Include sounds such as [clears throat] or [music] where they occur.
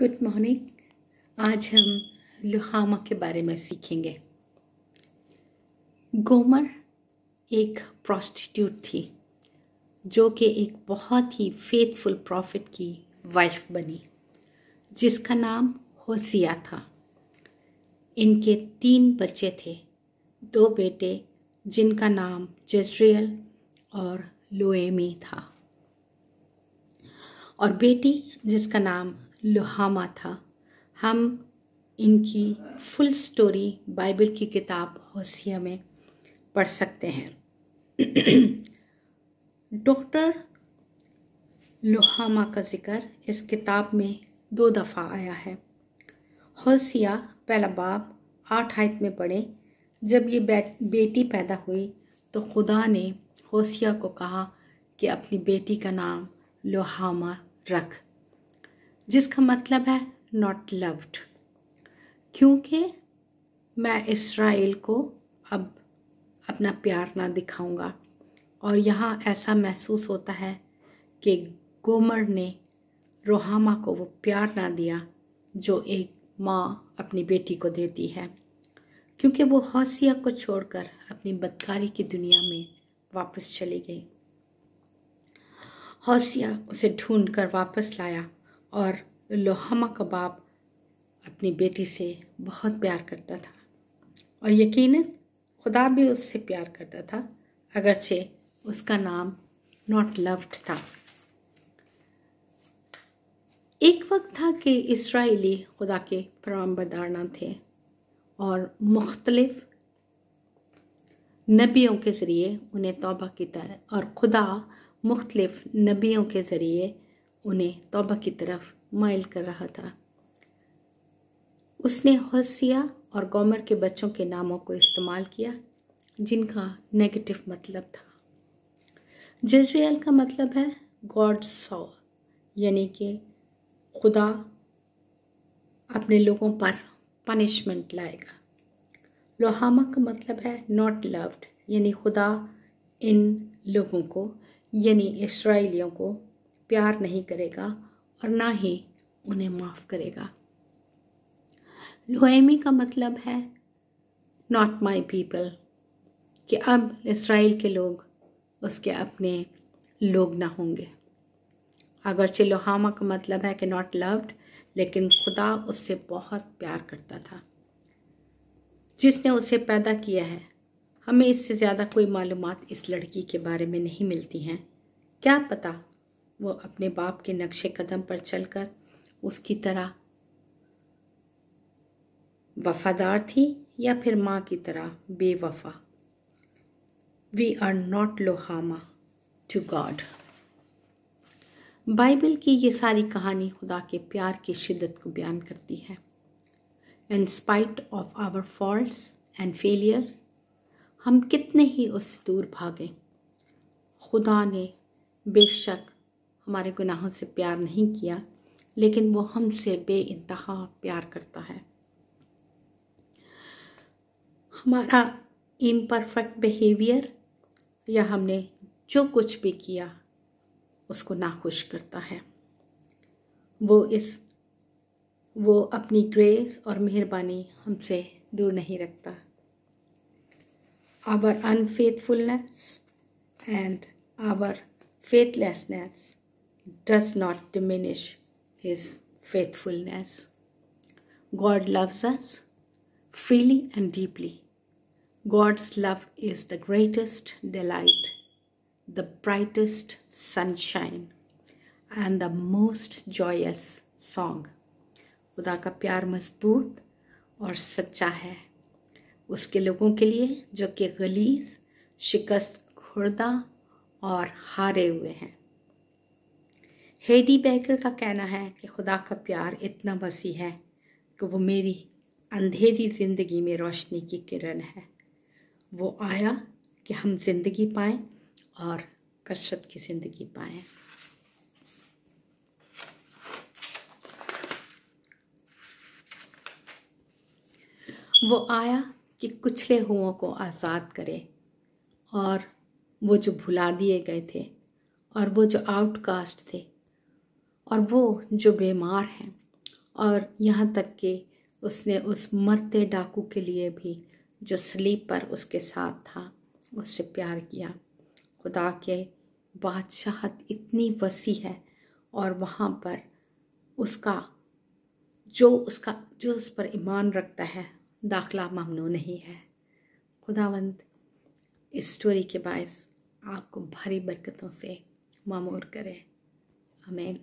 Good morning आज हम लुहामा के बारे में सीखेंगे। गोमर एक प्रोस्टिट्यूट थी, जो कि एक बहुत ही फेथफुल प्रॉफिट की वाइफ बनी, जिसका नाम होसिया था। इनके तीन बच्चे थे, दो बेटे जिनका नाम जजरियल और लोएमी था। और बेटी जिसका नाम लोहामा था। हम इनकी फुल स्टोरी बाइबल की किताब होसिया में पढ़ सकते हैं। [clears throat] डॉक्टर लोहामा का ज़िक्र इस किताब में दो दफ़ा आया है। होसिया पहला बाब आठ आयत में पढ़े, जब ये बेटी पैदा हुई तो खुदा ने होसिया को कहा कि अपनी बेटी का नाम लोहामा रख। जिसका मतलब है नॉट लव्ड क्योंकि मैं इसराइल को अब अपना प्यार ना दिखाऊँगा। और यहाँ ऐसा महसूस होता है कि गोमर ने रोहामा को वो प्यार ना दिया जो एक माँ अपनी बेटी को देती है। क्योंकि वो हौसिया को छोड़कर अपनी बदकारी की दुनिया में वापस चली गई। हौसिया उसे ढूंढ कर वापस लाया। और लोहामा का बाप अपनी बेटी से बहुत प्यार करता था। और यकीनन खुदा भी उससे प्यार करता था, अगरचे उसका नाम नॉट लव्ड था। एक वक्त था कि इसराइली खुदा के फरमाबरदार थे और मुख्तलिफ़ नबियों के ज़रिए उन्हें तौबा की तरह और खुदा मुख्तलिफ़ नबियों के ज़रिए उन्हें तौबा की तरफ़ माइल कर रहा था। उसने हौसिया और गौमर के बच्चों के नामों को इस्तेमाल किया, जिनका नेगेटिव मतलब था। जजरियल का मतलब है गॉड सॉ, यानी कि खुदा अपने लोगों पर पनिशमेंट लाएगा। लोहामा का मतलब है नॉट लव्ड यानी खुदा इन लोगों को, यानी इसराइलियों को प्यार नहीं करेगा और ना ही उन्हें माफ़ करेगा। लोएमी का मतलब है नॉट माई पीपल कि अब इसराइल के लोग उसके अपने लोग ना होंगे। अगरचे लोहामा का मतलब है कि नॉट लव्ड लेकिन खुदा उससे बहुत प्यार करता था। जिसने उसे पैदा किया है। हमें इससे ज़्यादा कोई मालूम इस लड़की के बारे में नहीं मिलती हैं। क्या पता वो अपने बाप के नक्शे कदम पर चलकर उसकी तरह वफादार थी या फिर माँ की तरह बेवफा? We are not लोहामा to God Bible की ये सारी कहानी खुदा के प्यार की शिद्दत को बयान करती है। In spite of our faults and failures हम कितने ही उससे दूर भागें। खुदा ने बेशक हमारे गुनाहों से प्यार नहीं किया, लेकिन वो हमसे बे इंतहा प्यार करता है। हमारा इम्परफेक्ट बिहेवियर या हमने जो कुछ भी किया, उसको नाखुश करता है। वो इस, वो अपनी ग्रेस और मेहरबानी हमसे दूर नहीं रखता। Our unfaithfulness and our faithlessness does not diminish his faithfulness. God loves us freely and deeply. God's love is the greatest delight, the brightest sunshine, and the most joyous song. खुदा का प्यार मजबूत और सच्चा है उसके लोगों के लिए जो कि गलीस शिकस्त खुर्दा और हारे हुए हैं हेडी बैकर का कहना है कि खुदा का प्यार इतना वसी है कि वो मेरी अंधेरी ज़िंदगी में रोशनी की किरण है। वो आया कि हम ज़िंदगी पाएँ और कसरत की ज़िंदगी पाएँ। वो आया कि कुचले हुओं को आज़ाद करे और वो जो भुला दिए गए थे और वो जो आउटकास्ट थे और वो जो बीमार हैं। और यहाँ तक कि उसने उस मरते डाकू के लिए भी जो स्लीप पर उसके साथ था, उससे प्यार किया। खुदा के बादशाहत इतनी वसी है और वहाँ पर उसका, जो उसका, जो उस पर ईमान रखता है, दाखला ममनू नहीं है। खुदावंद, इस स्टोरी के बायस आपको भारी बरकतों से मामूर करे। अमेन